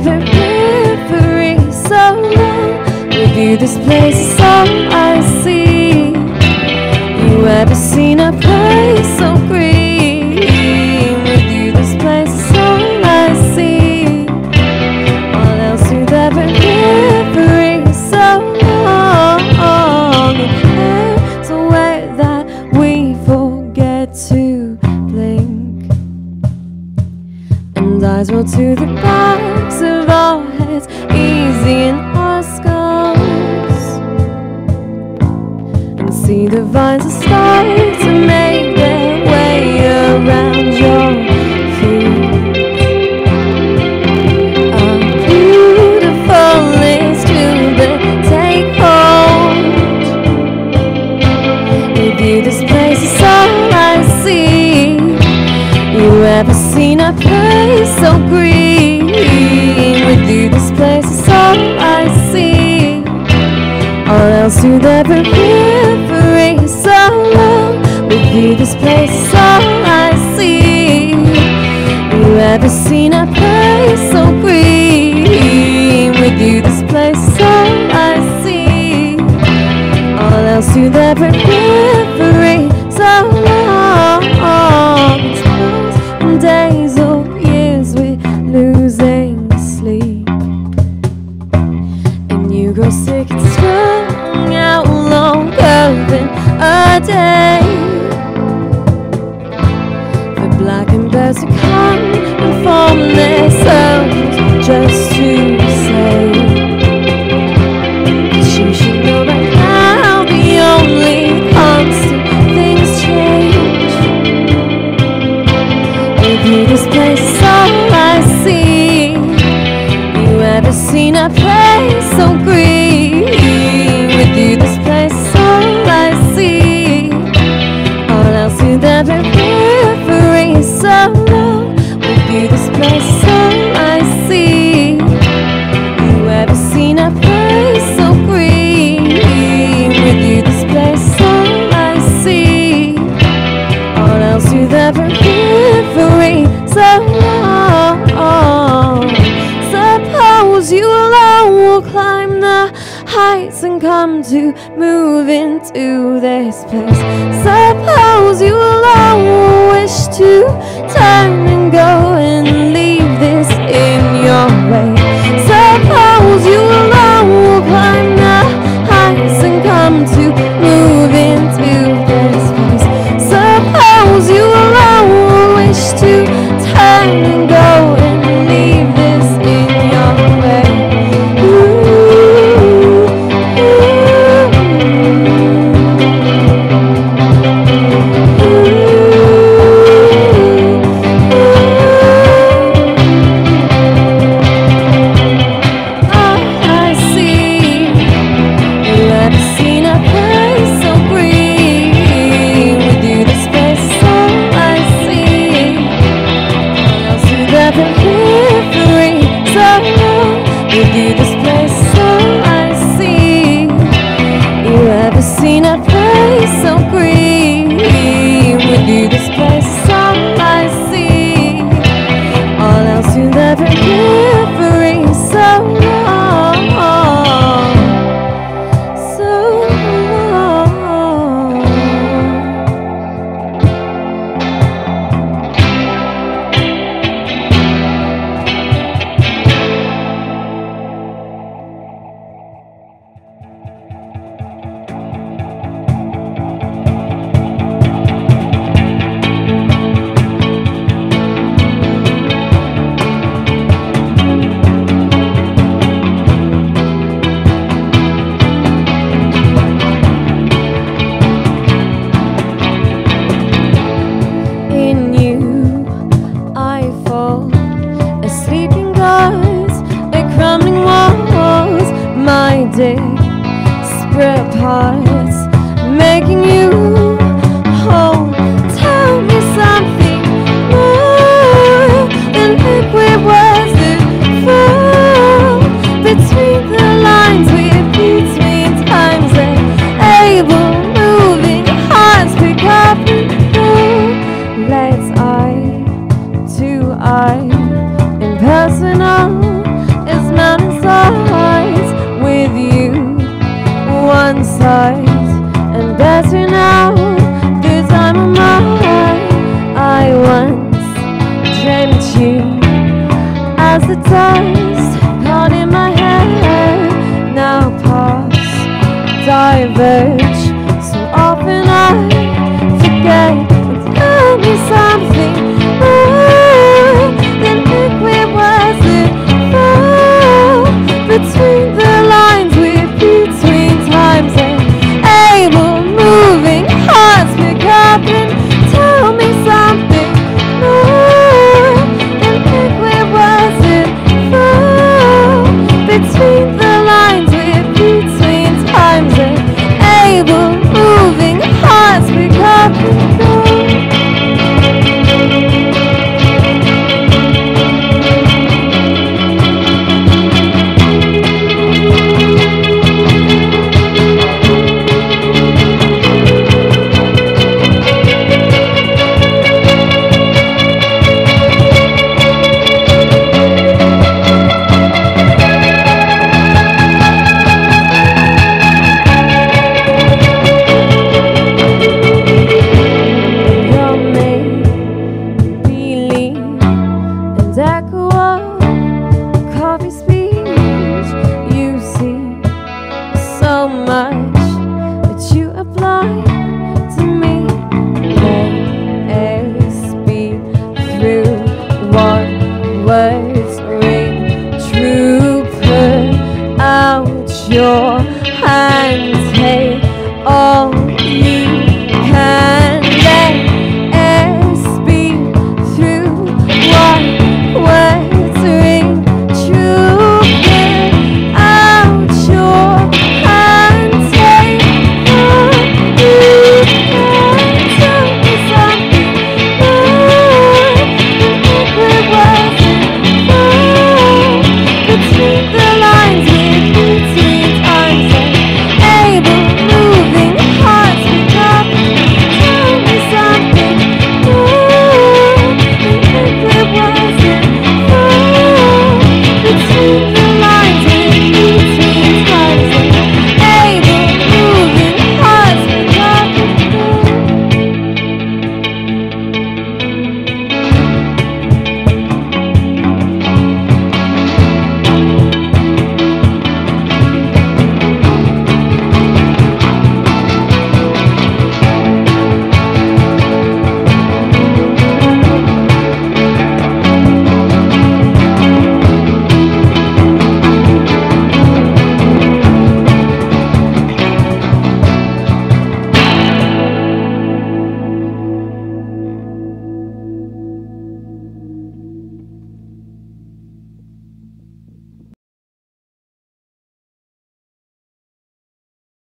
never been free so long with you this place is all I see. You ever seen a place so green The vines that start to make their way around your feet. A beautiful is to take hold. With you, this place is all I see. You ever seen a place so green? With you, this place is all I see. All else you'd ever long. With you, this place all I see. You ever seen a place so green? With you, this place all I see. All else you'd ever You, this place all I see. You ever seen a place so green? With you, this place all I see. All else you'd ever every so long. With you, this place all heights and come to move into this place. Suppose you will wish to turn and go and leave place so green? diverge words ring true. Put out your